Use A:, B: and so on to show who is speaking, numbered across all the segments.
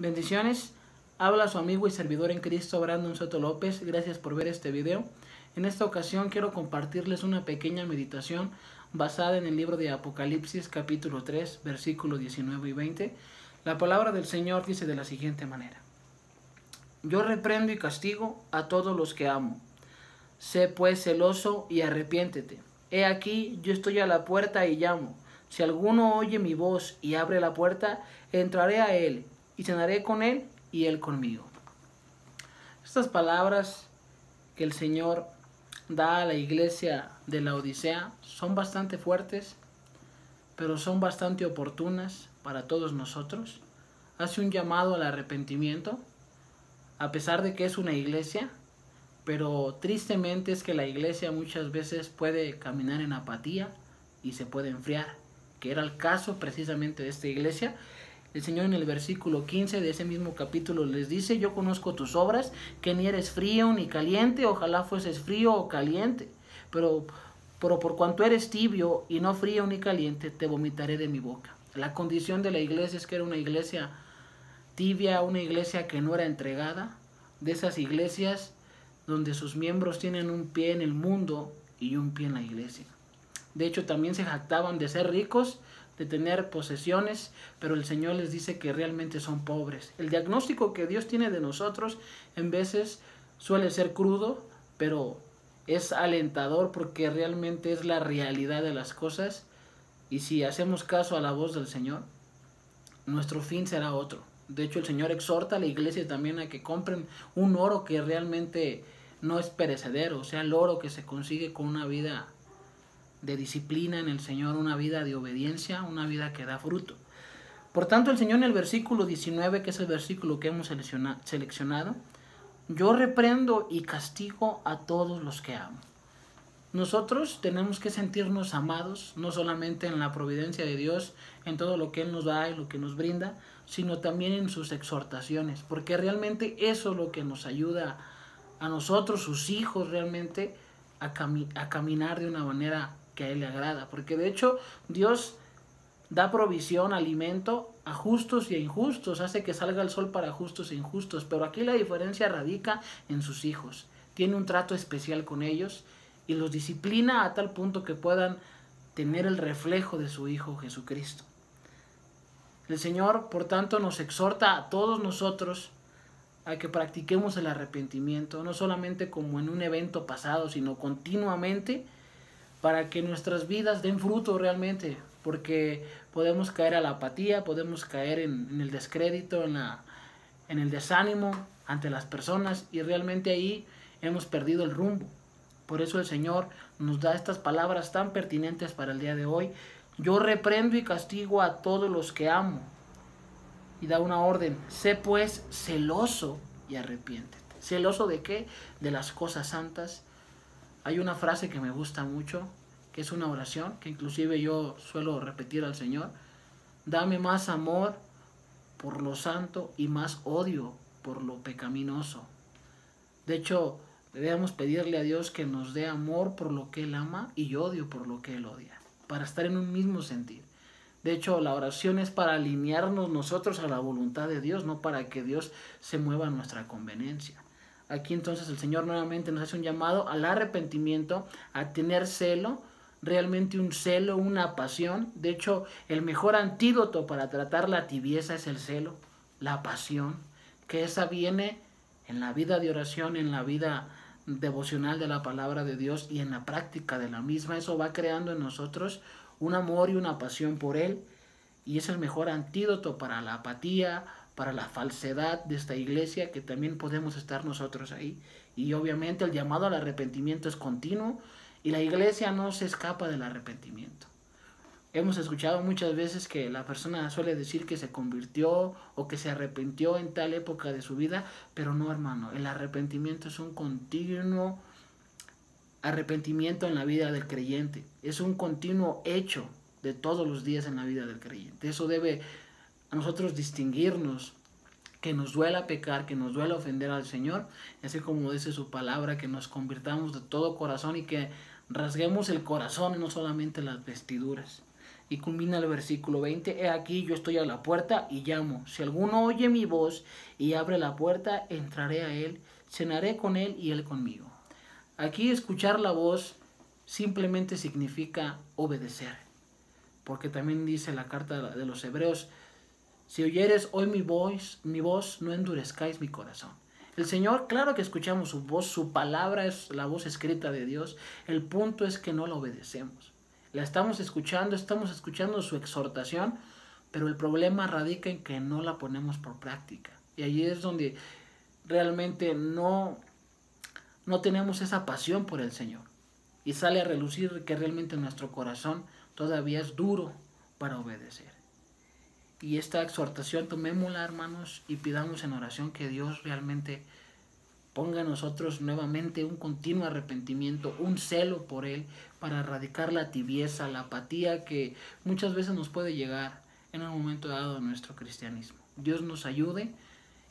A: Bendiciones. Habla su amigo y servidor en Cristo, Brandon Soto López. Gracias por ver este video. En esta ocasión quiero compartirles una pequeña meditación basada en el libro de Apocalipsis capítulo 3 versículos 19 y 20. La palabra del Señor dice de la siguiente manera. Yo reprendo y castigo a todos los que amo. Sé pues celoso y arrepiéntete. He aquí, yo estoy a la puerta y llamo. Si alguno oye mi voz y abre la puerta, entraré a él y cenaré con él y él conmigo. Estas palabras que el Señor da a la iglesia de la Odisea son bastante fuertes, pero son bastante oportunas para todos nosotros. Hace un llamado al arrepentimiento, a pesar de que es una iglesia, pero tristemente es que la iglesia muchas veces puede caminar en apatía y se puede enfriar, que era el caso precisamente de esta iglesia. El Señor en el versículo 15 de ese mismo capítulo les dice, yo conozco tus obras, que ni eres frío ni caliente, ojalá fueses frío o caliente, pero, pero por cuanto eres tibio y no frío ni caliente, te vomitaré de mi boca. La condición de la iglesia es que era una iglesia tibia, una iglesia que no era entregada, de esas iglesias donde sus miembros tienen un pie en el mundo y un pie en la iglesia. De hecho, también se jactaban de ser ricos, de tener posesiones, pero el Señor les dice que realmente son pobres. El diagnóstico que Dios tiene de nosotros en veces suele ser crudo, pero es alentador porque realmente es la realidad de las cosas y si hacemos caso a la voz del Señor, nuestro fin será otro. De hecho, el Señor exhorta a la iglesia también a que compren un oro que realmente no es perecedero, o sea, el oro que se consigue con una vida de disciplina en el Señor, una vida de obediencia, una vida que da fruto. Por tanto, el Señor en el versículo 19, que es el versículo que hemos seleccionado, yo reprendo y castigo a todos los que amo. Nosotros tenemos que sentirnos amados, no solamente en la providencia de Dios, en todo lo que Él nos da y lo que nos brinda, sino también en sus exhortaciones, porque realmente eso es lo que nos ayuda a nosotros, sus hijos, realmente a, a caminar de una manera que a Él le agrada. Porque de hecho Dios da provisión, alimento a justos y a injustos, hace que salga el sol para justos e injustos, pero aquí la diferencia radica en sus hijos. Tiene un trato especial con ellos y los disciplina a tal punto que puedan tener el reflejo de su Hijo Jesucristo. El Señor, por tanto, nos exhorta a todos nosotros a que practiquemos el arrepentimiento, no solamente como en un evento pasado, sino continuamente para que nuestras vidas den fruto realmente, porque podemos caer a la apatía, podemos caer en, el descrédito, en, la, en el desánimo ante las personas y realmente ahí hemos perdido el rumbo. Por eso el Señor nos da estas palabras tan pertinentes para el día de hoy. Yo reprendo y castigo a todos los que amo. Y da una orden, sé pues celoso y arrepiéntete. ¿Celoso de qué? De las cosas santas hay una frase que me gusta mucho, que es una oración, que inclusive yo suelo repetir al Señor. Dame más amor por lo santo y más odio por lo pecaminoso. De hecho, debemos pedirle a Dios que nos dé amor por lo que Él ama y odio por lo que Él odia, para estar en un mismo sentido. De hecho, la oración es para alinearnos nosotros a la voluntad de Dios, no para que Dios se mueva a nuestra conveniencia. Aquí entonces el Señor nuevamente nos hace un llamado al arrepentimiento, a tener celo, realmente un celo, una pasión. De hecho, el mejor antídoto para tratar la tibieza es el celo, la pasión, que esa viene en la vida de oración, en la vida devocional de la palabra de Dios y en la práctica de la misma. Eso va creando en nosotros un amor y una pasión por Él y es el mejor antídoto para la apatía, para la falsedad de esta iglesia, que también podemos estar nosotros ahí. Y obviamente el llamado al arrepentimiento es continuo y la iglesia no se escapa del arrepentimiento. Hemos escuchado muchas veces que la persona suele decir que se convirtió o que se arrepintió en tal época de su vida, pero no hermano, el arrepentimiento es un continuo arrepentimiento en la vida del creyente, es un continuo hecho de todos los días en la vida del creyente. Eso debe a nosotros distinguirnos, que nos duela pecar, que nos duela ofender al Señor, así como dice su palabra, que nos convirtamos de todo corazón y que rasguemos el corazón no solamente las vestiduras. Y culmina el versículo 20, he aquí yo estoy a la puerta y llamo. Si alguno oye mi voz y abre la puerta, entraré a él, cenaré con él y él conmigo. Aquí escuchar la voz simplemente significa obedecer, porque también dice la carta de los hebreos, si oyeres hoy mi voz, mi voz, no endurezcáis mi corazón. El Señor, claro que escuchamos su voz, su palabra es la voz escrita de Dios. El punto es que no la obedecemos. La estamos escuchando, estamos escuchando su exhortación, pero el problema radica en que no la ponemos por práctica. Y allí es donde realmente no, no tenemos esa pasión por el Señor. Y sale a relucir que realmente nuestro corazón todavía es duro para obedecer. Y esta exhortación tomémosla, hermanos, y pidamos en oración que Dios realmente ponga en nosotros nuevamente un continuo arrepentimiento, un celo por Él, para erradicar la tibieza, la apatía que muchas veces nos puede llegar en un momento dado de nuestro cristianismo. Dios nos ayude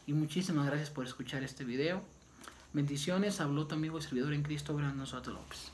A: y muchísimas gracias por escuchar este video. Bendiciones, habló tu amigo y servidor en Cristo, Gran Soto López.